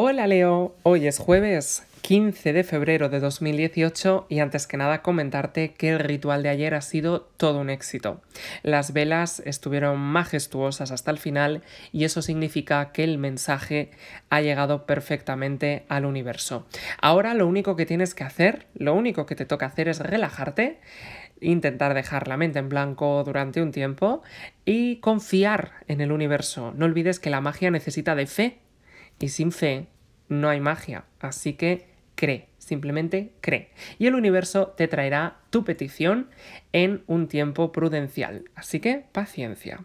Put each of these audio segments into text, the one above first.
Hola Leo, hoy es jueves 15 de febrero de 2018 y antes que nada comentarte que el ritual de ayer ha sido todo un éxito. Las velas estuvieron majestuosas hasta el final y eso significa que el mensaje ha llegado perfectamente al universo. Ahora lo único que tienes que hacer, lo único que te toca hacer es relajarte intentar dejar la mente en blanco durante un tiempo y confiar en el universo. No olvides que la magia necesita de fe y sin fe no hay magia, así que cree, simplemente cree. Y el universo te traerá tu petición en un tiempo prudencial, así que paciencia.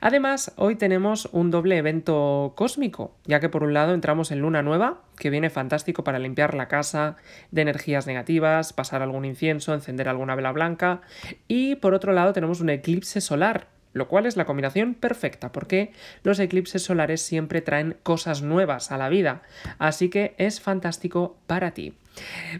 Además, hoy tenemos un doble evento cósmico, ya que por un lado entramos en luna nueva, que viene fantástico para limpiar la casa de energías negativas, pasar algún incienso, encender alguna vela blanca, y por otro lado tenemos un eclipse solar, lo cual es la combinación perfecta porque los eclipses solares siempre traen cosas nuevas a la vida, así que es fantástico para ti.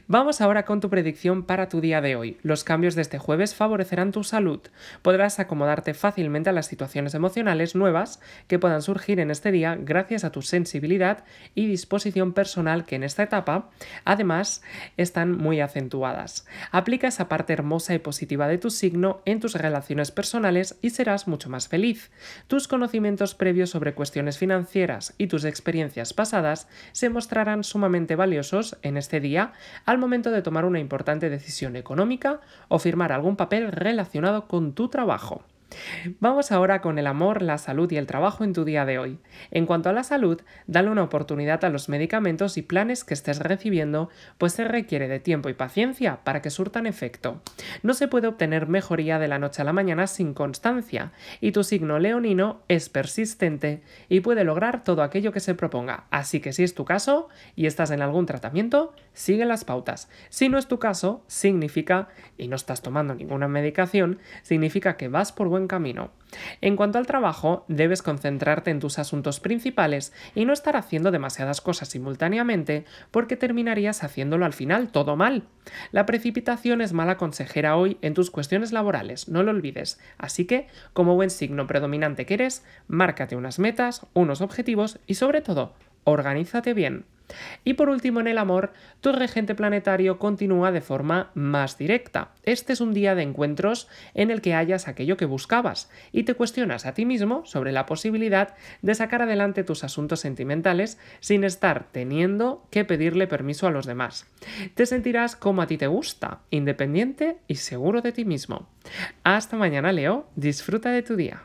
Vamos ahora con tu predicción para tu día de hoy. Los cambios de este jueves favorecerán tu salud. Podrás acomodarte fácilmente a las situaciones emocionales nuevas que puedan surgir en este día gracias a tu sensibilidad y disposición personal que en esta etapa, además, están muy acentuadas. Aplica esa parte hermosa y positiva de tu signo en tus relaciones personales y serás mucho más feliz. Tus conocimientos previos sobre cuestiones financieras y tus experiencias pasadas se mostrarán sumamente valiosos en este día al momento de tomar una importante decisión económica o firmar algún papel relacionado con tu trabajo. Vamos ahora con el amor, la salud y el trabajo en tu día de hoy. En cuanto a la salud, dale una oportunidad a los medicamentos y planes que estés recibiendo, pues se requiere de tiempo y paciencia para que surtan efecto. No se puede obtener mejoría de la noche a la mañana sin constancia, y tu signo leonino es persistente y puede lograr todo aquello que se proponga. Así que si es tu caso y estás en algún tratamiento, sigue las pautas. Si no es tu caso, significa, y no estás tomando ninguna medicación, significa que vas por camino. En cuanto al trabajo, debes concentrarte en tus asuntos principales y no estar haciendo demasiadas cosas simultáneamente porque terminarías haciéndolo al final todo mal. La precipitación es mala consejera hoy en tus cuestiones laborales, no lo olvides. Así que, como buen signo predominante que eres, márcate unas metas, unos objetivos y sobre todo, organízate bien. Y por último, en el amor, tu regente planetario continúa de forma más directa. Este es un día de encuentros en el que hallas aquello que buscabas y te cuestionas a ti mismo sobre la posibilidad de sacar adelante tus asuntos sentimentales sin estar teniendo que pedirle permiso a los demás. Te sentirás como a ti te gusta, independiente y seguro de ti mismo. Hasta mañana, Leo. Disfruta de tu día.